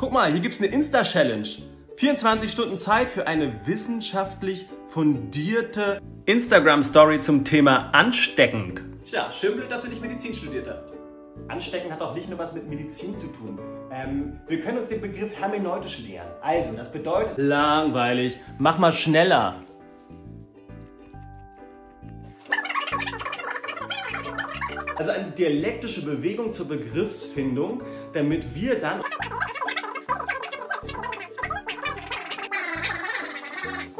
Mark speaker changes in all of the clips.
Speaker 1: Guck mal, hier gibt's eine Insta-Challenge. 24 Stunden Zeit für eine wissenschaftlich fundierte Instagram-Story zum Thema ansteckend.
Speaker 2: Tja, schön blöd, dass du nicht Medizin studiert hast. Anstecken hat auch nicht nur was mit Medizin zu tun. Ähm, wir können uns den Begriff hermeneutisch lehren. Also, das bedeutet...
Speaker 1: Langweilig. Mach mal schneller.
Speaker 2: Also eine dialektische Bewegung zur Begriffsfindung, damit wir dann...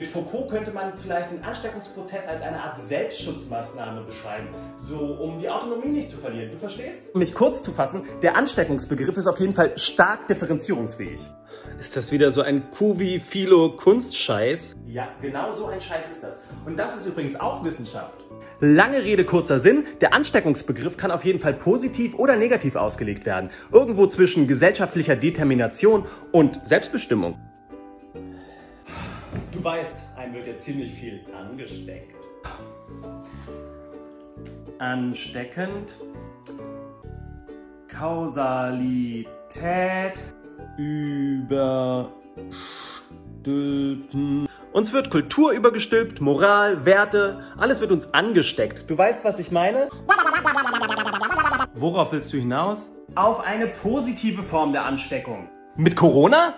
Speaker 2: Mit Foucault könnte man vielleicht den Ansteckungsprozess als eine Art Selbstschutzmaßnahme beschreiben, so um die Autonomie nicht zu verlieren. Du verstehst?
Speaker 1: Um mich kurz zu fassen, der Ansteckungsbegriff ist auf jeden Fall stark differenzierungsfähig. Ist das wieder so ein Kuvi-Philo-Kunstscheiß?
Speaker 2: Ja, genau so ein Scheiß ist das. Und das ist übrigens auch Wissenschaft.
Speaker 1: Lange Rede, kurzer Sinn. Der Ansteckungsbegriff kann auf jeden Fall positiv oder negativ ausgelegt werden. Irgendwo zwischen gesellschaftlicher Determination und Selbstbestimmung.
Speaker 2: Du weißt, einem wird ja ziemlich viel angesteckt.
Speaker 1: Ansteckend. Kausalität. Überstülpen. Uns wird Kultur übergestülpt, Moral, Werte, alles wird uns angesteckt. Du weißt, was ich meine? Worauf willst du hinaus? Auf eine positive Form der Ansteckung. Mit Corona?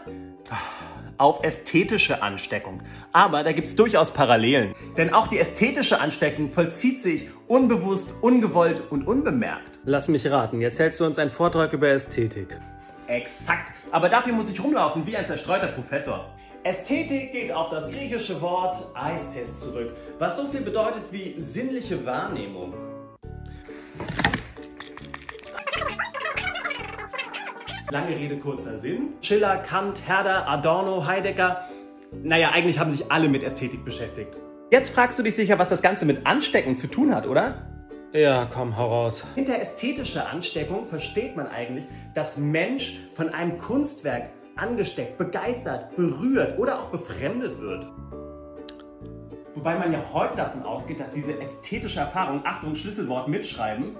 Speaker 1: Auf ästhetische Ansteckung. Aber da gibt's durchaus Parallelen. Denn auch die ästhetische Ansteckung vollzieht sich unbewusst, ungewollt und unbemerkt. Lass mich raten, jetzt hältst du uns einen Vortrag über Ästhetik. Exakt. Aber dafür muss ich rumlaufen wie ein zerstreuter Professor.
Speaker 2: Ästhetik geht auf das griechische Wort Eistes zurück, was so viel bedeutet wie sinnliche Wahrnehmung. Lange Rede, kurzer Sinn. Schiller, Kant, Herder, Adorno, Heidegger. Naja, eigentlich haben sich alle mit Ästhetik beschäftigt.
Speaker 1: Jetzt fragst du dich sicher, was das Ganze mit Anstecken zu tun hat, oder? Ja, komm, hau raus.
Speaker 2: Hinter ästhetischer Ansteckung versteht man eigentlich, dass Mensch von einem Kunstwerk angesteckt, begeistert, berührt oder auch befremdet wird. Wobei man ja heute davon ausgeht, dass diese ästhetische Erfahrung, Achtung, Schlüsselwort mitschreiben,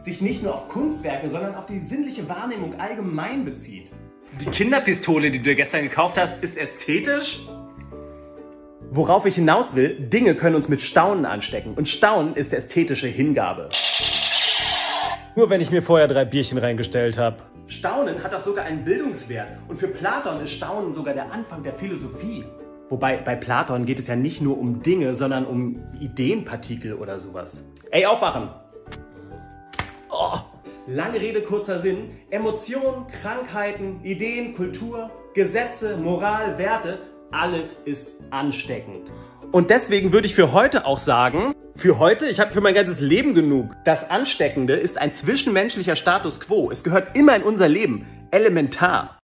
Speaker 2: sich nicht nur auf Kunstwerke, sondern auf die sinnliche Wahrnehmung allgemein bezieht.
Speaker 1: Die Kinderpistole, die du dir gestern gekauft hast, ist ästhetisch? Worauf ich hinaus will, Dinge können uns mit Staunen anstecken. Und Staunen ist ästhetische Hingabe. Nur wenn ich mir vorher drei Bierchen reingestellt habe. Staunen hat auch sogar einen Bildungswert. Und für Platon ist Staunen sogar der Anfang der Philosophie. Wobei bei Platon geht es ja nicht nur um Dinge, sondern um Ideenpartikel oder sowas. Ey, aufwachen!
Speaker 2: Oh. Lange Rede, kurzer Sinn. Emotionen, Krankheiten, Ideen, Kultur, Gesetze, Moral, Werte, alles ist ansteckend.
Speaker 1: Und deswegen würde ich für heute auch sagen, für heute, ich habe für mein ganzes Leben genug. Das Ansteckende ist ein zwischenmenschlicher Status quo. Es gehört immer in unser Leben. Elementar.